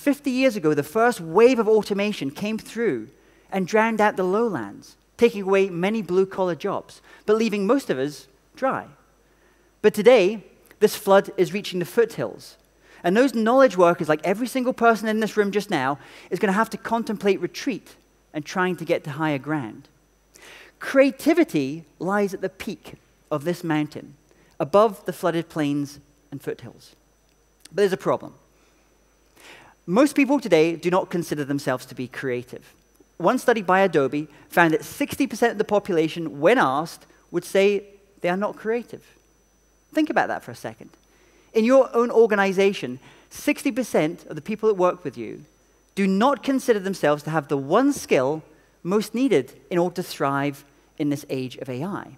50 years ago, the first wave of automation came through and drowned out the lowlands, taking away many blue collar jobs, but leaving most of us dry. But today, this flood is reaching the foothills. And those knowledge workers, like every single person in this room just now, is going to have to contemplate retreat and trying to get to higher ground. Creativity lies at the peak of this mountain, above the flooded plains and foothills. But there's a problem. Most people today do not consider themselves to be creative. One study by Adobe found that 60% of the population, when asked, would say they are not creative. Think about that for a second. In your own organization, 60% of the people that work with you do not consider themselves to have the one skill most needed in order to thrive in this age of AI.